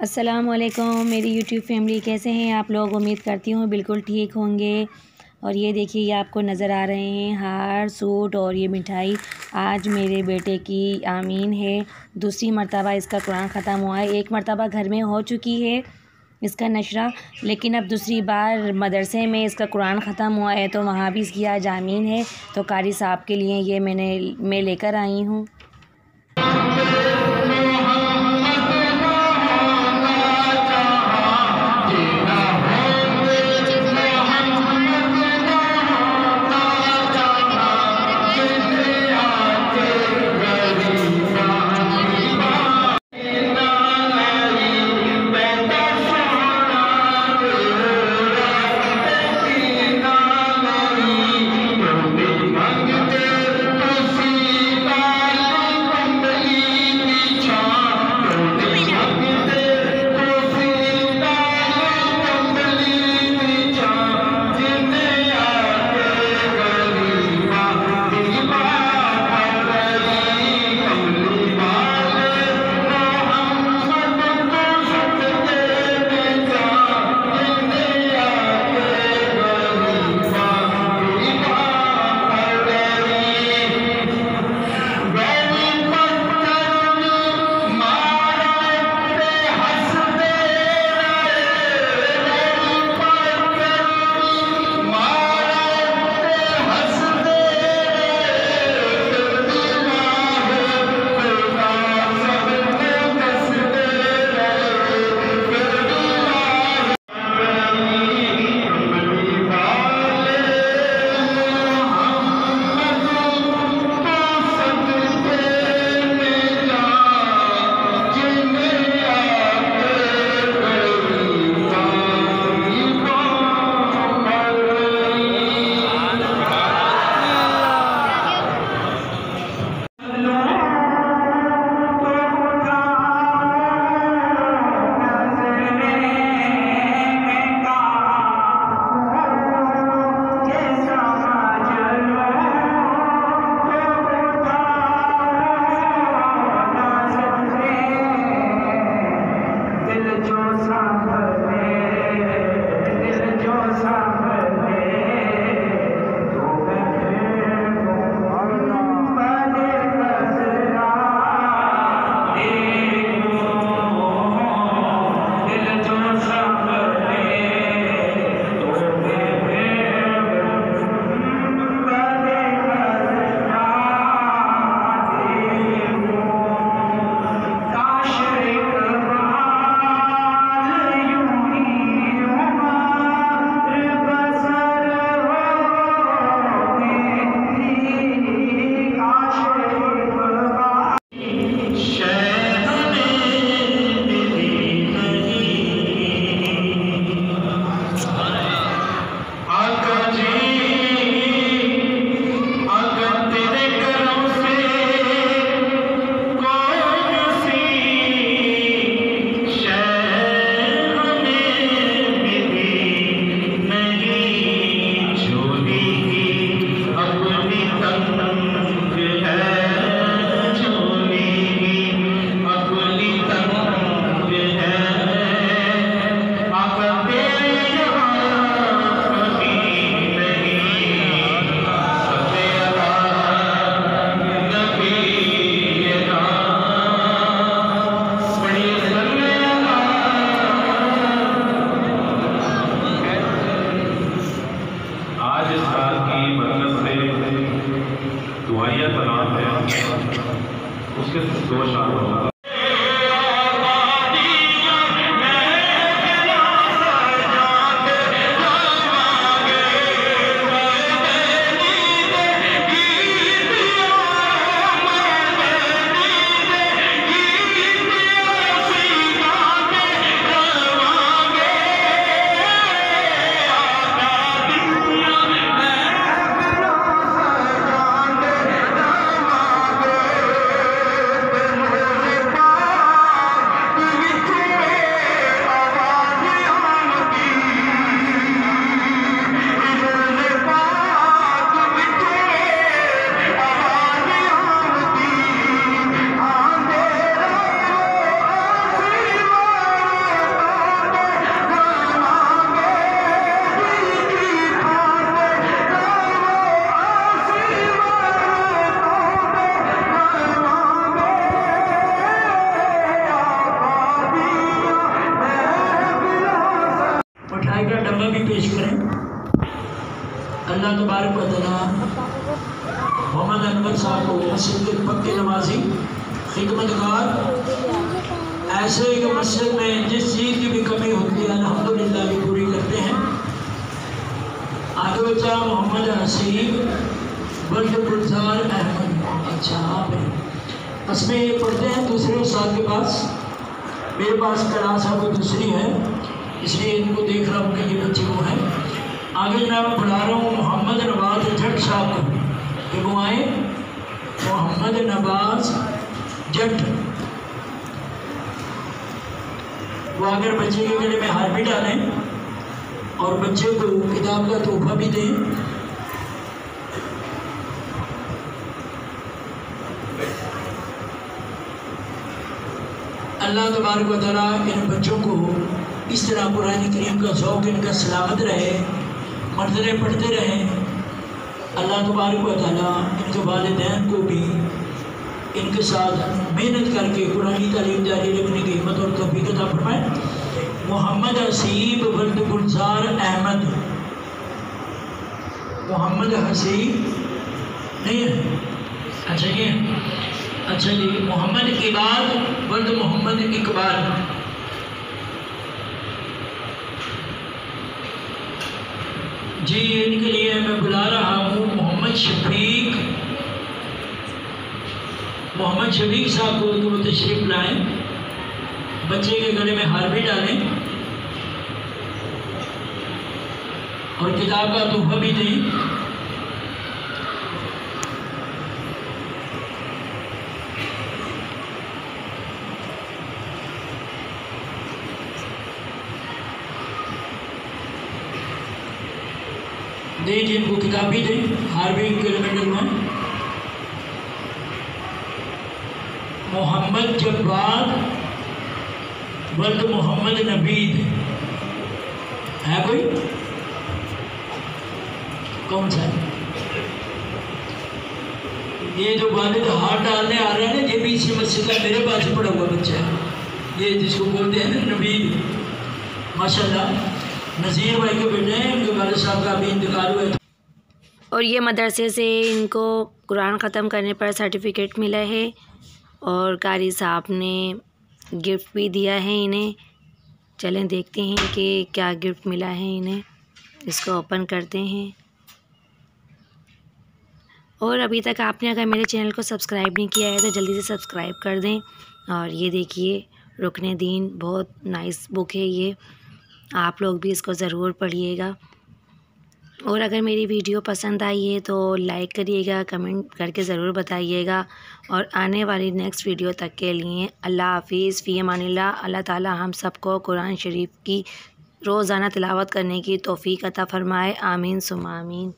असलकुम मेरी YouTube family कैसे हैं? आप लोग उम्मीद करती हूँ बिल्कुल ठीक होंगे। और ये देखिए, ये आपको नज़र आ रहे हैं, हार, सूट और ये मिठाई। आज मेरे बेटे की आमीन है। दूसरी मरतबा इसका कुरान ख़त्म हुआ है। एक मरतबा घर में हो चुकी है इसका नशरा, लेकिन अब दूसरी बार मदरसे में इसका कुरान ख़त्म हुआ है तो वहाँ भी इसकी आज आमीन है। तो कारी साहब के लिए ये मैंने, मैं लेकर आई हूँ। अल्लाह तबारक मोहम्मद अनवर साहब को मस्जिद के पक्के नमाजी खिदमतकार ऐसे एक मस्जिद में जिस चीज़ की भी कमी होती है अलहमदिल्ला भी पूरी करते हैं। आगे बच्चा मोहम्मद हसीब बल्ड गुलजार अहमद अच्छा आप हैं। बस में ये पढ़ते हैं दूसरे साल के पास। मेरे पास क्लास है, वो दूसरी है, इसलिए इनको देख रहा हूँ कि ये बच्चे वो हैं। आगे जनाब मैं बुला रहा हूँ मोहम्मद नवाज़ जट साहब को। कि आए, मोहम्मद नवाज़ जट। वो अगर बच्चे के गले में हार भी डालें और बच्चे को किताब का तोहफा भी दें। अल्लाह तबारक वाली इन बच्चों को इस तरह कुरान करीम का शौक, इनका सलामत रहे। मंजरें पढ़ते रहें। अल्लाह तबारक इनके वालदेन को भी इनके साथ मेहनत करके कुरानी तालीम जारी रखने की हिम्मत और तोफ़ी का फरमाएँ। मोहम्मद हसीब वल्द गुलजार अहमद। मोहम्मद हसीब नहीं है? अच्छा ये अच्छा जी, मोहम्मद इकबाल, वल्द मोहम्मद इकबाल। जी इनके लिए मैं बुला रहा हूँ मोहम्मद शफीक। मोहम्मद शफीक साहब को तो तशरीफ़ लाएँ। बच्चे के गले में हार भी डालें। और किताब का तोहफा भी दें। दे जिनको किताब भी दें हार्विंग किलोमीटर में मोहम्मद जब्बार वल्द मोहम्मद नबीद। है कोई? कौन सा? है ये जो वालिद हाथ डालने आ रहे हैं ना, ये भी इसी मस्जिद का मेरे पास ही पड़ा हुआ बच्चा है। ये जिसको बोलते हैं ना, नबीद। माशाल्लाह, नज़ीर भाई के बेटे और ये मदरसे से इनको कुरान ख़त्म करने पर सर्टिफिकेट मिला है और कारी साहब ने गिफ्ट भी दिया है इन्हें। चलें, देखते हैं कि क्या गिफ्ट मिला है इन्हें। इसको ओपन करते हैं। और अभी तक आपने अगर मेरे चैनल को सब्सक्राइब नहीं किया है तो जल्दी से सब्सक्राइब कर दें। और ये देखिए, रुकने दीन, बहुत नाइस बुक है ये। आप लोग भी इसको ज़रूर पढ़िएगा। और अगर मेरी वीडियो पसंद आई है तो लाइक करिएगा, कमेंट करके ज़रूर बताइएगा और आने वाली नेक्स्ट वीडियो तक के लिए अल्लाह हाफिज़। फ़ी मानिल्ला अल्लाह ताला हम सबको कुरान शरीफ की रोज़ाना तिलावत करने की तोफ़ी अता फ़रमाए। आमीन सुमामीन